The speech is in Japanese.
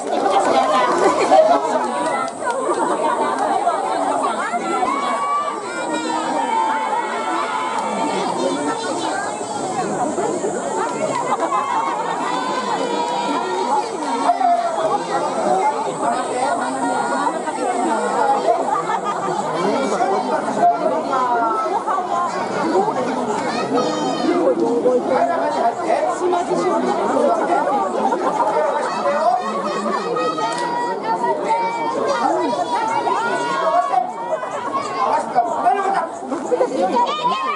すいません。行け